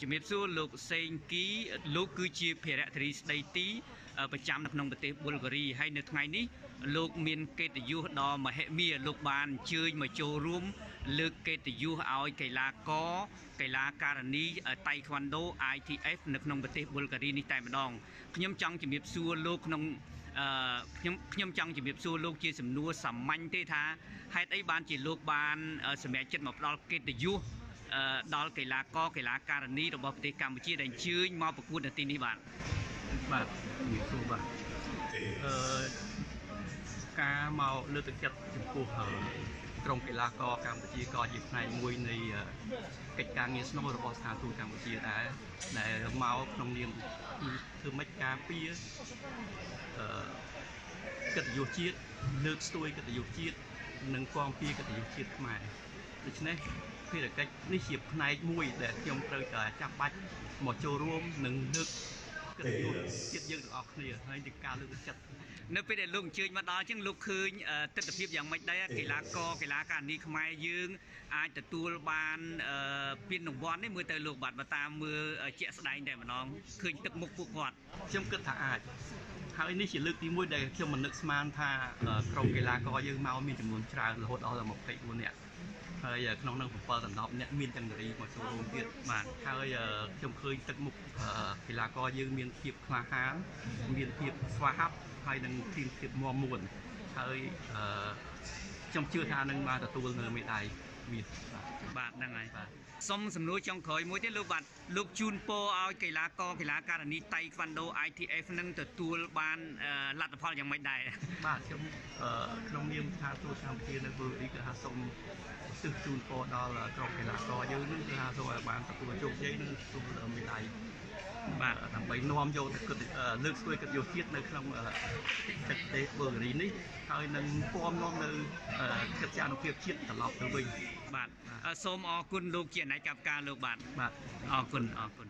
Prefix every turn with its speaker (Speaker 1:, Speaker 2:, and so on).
Speaker 1: ជំរាបសួរលោកសេងគីលោកគឺជាភារៈធារីស្ដីទីអឺប្រចាំនៅក្នុងប្រទេសប៊ុលហ្គារីហើយនៅថ្ងៃនេះលោកមានកិត្តិយសដ៏មហិមាលោកបានអញ្ជើញមកចូលរួម លើកកិត្តិយសឲ្យកីឡាករកីឡាការិនីតៃខ្វាន់ដូ ITF នៅក្នុងប្រទេសប៊ុលហ្គារីនេះតែម្ដងខ្ញុំចង់ជំរាបសួរលោកក្នុងអឺខ្ញុំខ្ញុំចង់ជំរាបសួរលោកជាសំណួរសាមញ្ញទេថាហេតុអីបានជាលោកបានអឺសម្រេចចិត្តមកផ្ដល់កិត្តិយសអឺ ដល់កីឡាករកីឡាការិនីរបស់ប្រទេសកម្ពុជាដែលអញ្ជើញមកប្រកួតនៅទីនេះបាទ
Speaker 2: បាទជំរាបសួរបាទអឺការមកលើកទឹកចិត្តចំពោះអឺក្រុមកីឡាករកម្ពុជាក៏ជាផ្នែកមួយនៃអឺកិច្ចការងារស្នូលរបស់ស្ថានទូតកម្ពុជាដែរដែលមកក្នុងនាមធ្វើម៉េចការពារអឺកិត្តិយសជាតិលើកស្ទួយកិត្តិយសជាតិនិងគាំពារកិត្តិយសជាតិខ្មែរដូច្នេះ ភារកិច្ចនេះជាផ្នែកមួយដែលខ្ញុំត្រូវតែចាប់បាច់មកចូលរួមនិងលើកកិត្តិយសជាតិយើងទាំងអស់គ្នាហើយនឹងការលើកទឹកចិត្ត
Speaker 1: នៅពេលដែលលោកអញ្ជើញមកដល់អញ្ចឹងលោកឃើញអឺទស្សនវិជ្ជាយ៉ាងម៉េចដែរកីឡាករកីឡាការិនីខ្មែរយើងអាចទទួលបានអឺពានរង្វាន់នេះមើលទៅលោកបាទបើតាមមើលអឺជាក់ស្ដែងតែម្ដងឃើញទឹកមុខពួកគាត់
Speaker 2: ខ្ញុំគិតថាអាចហើយនេះជាលើកទី1ដែលខ្ញុំមិននឹកស្មានថាអឺក្រុមកីឡាករយើងមកមានចំនួនច្រើនរហូតដល់24នាក់ ហើយក្នុងនោះ7ដណ្ដប់អ្នកមានទាំងនារីមកចូលរួមទៀតបាទហើយអឺខ្ញុំឃើញទឹកមុខអឺកីឡាករយើងមានភាពក្លាហានមានភាពស្វាហាប់ហើយនឹងមានភាពមាំមួនហើយអឺខ្ញុំជឿថានឹងមកទទួលនៅមេដាយ មាសបាទ
Speaker 1: បាទហ្នឹងហើយ
Speaker 2: បាទ
Speaker 1: សុំសំណួរចុងក្រោយមួយទេលោកបាទលោកជូនពរឲ្យកីឡាករកីឡាការិនីតៃខ្វាន់ដូ ITF នឹងទទួលបានអឺលទ្ធផលយ៉ាងម៉េចដែរ
Speaker 2: បាទខ្ញុំអឺក្នុងនាមថាទូតកម្ពុជានៅបូរីគឺថាសូមឧទ្ទិសជូនពរដល់ក្រុមកីឡាករយើងនឹងគឺថាសូមឲ្យបានទទួលជោគជ័យនិងទទួលមេដាយបាទដើម្បីនាំយកទៅគិតអឺលើកស្ទួយកិត្តិយសជាតិនៅក្នុងអឺប្រទេសបូរីនេះហើយនឹងពំនាំនៅអឺកិត្តិយសភាពជាតិត្រឡប់ទៅវិញ
Speaker 1: បាទអឺសូមអរគុណលោកជាអ្នកកម្មការលោកបាទ
Speaker 2: បាទ
Speaker 1: អរគុណអរគុណ